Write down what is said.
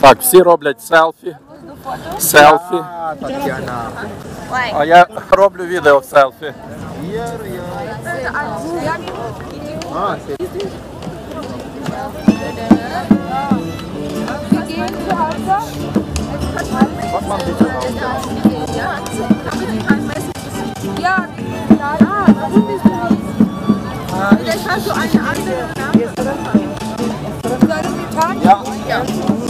Так, всі роблять селфі. Селфі. А я роблю відео селфі. Vielleicht. Ja.